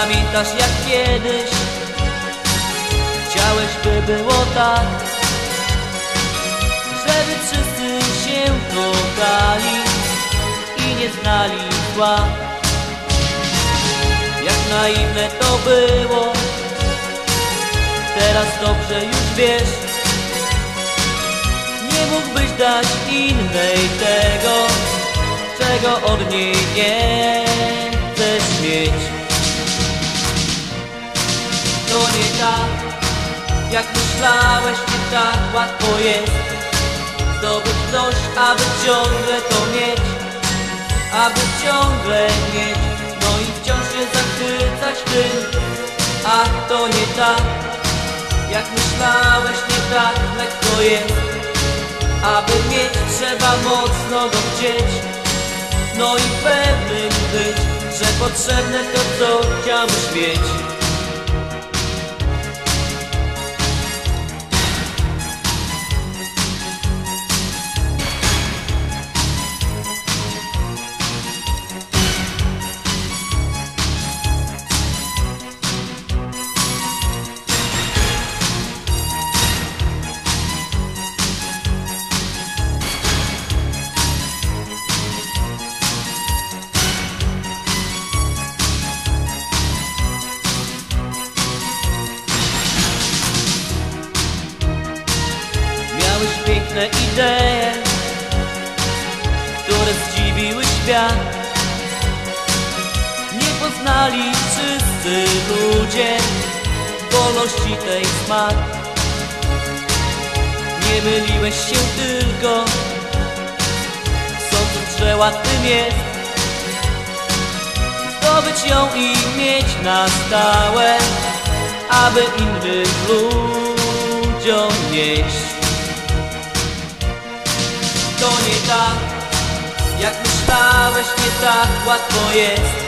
Pamiętasz jak kiedyś Chciałeś by było tak Żeby wszyscy się kochali I nie znali zła? Jak naiwne to było Teraz dobrze już wiesz. Nie mógłbyś dać innej tego Czego od niej nie nie tak Jak myślałeś nie tak łatwo jest Zdobyć coś, aby ciągle to mieć Aby ciągle mieć. No i wciąż się zachwycać tym A to nie tak Jak myślałeś nie tak lekko jest. Aby mieć trzeba mocno go chcieć. No i pewnym być Że potrzebne to co chciałbyś mieć Piękne idee, które zdziwiły świat. Nie poznali wszyscy ludzie wolności tej smak. Nie myliłeś się tylko, sądząc, że łatwym jest zdobyć ją i mieć na stałe, aby innym ludziom nieść. To nie tak, jak myślałeś, nie tak łatwo jest.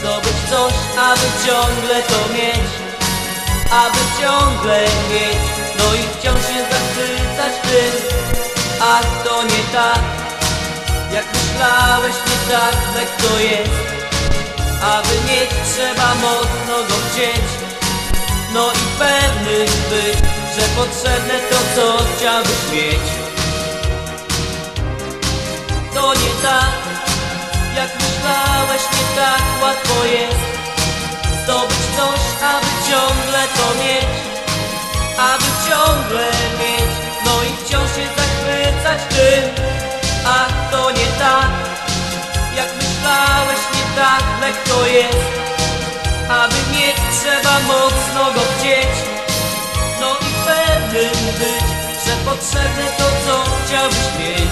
Zdobyć coś, aby ciągle to mieć Aby ciągle mieć, no i wciąż się zachwycać tym Ach, to nie tak, jak myślałeś, nie tak lekko jest. Aby mieć, trzeba mocno go chcieć. No i pewnym być, że potrzebne to, co chciałbyś mieć jest Aby mieć, trzeba mocno go chcieć. No i pewnym być, że potrzebne to, co chciałbyś mieć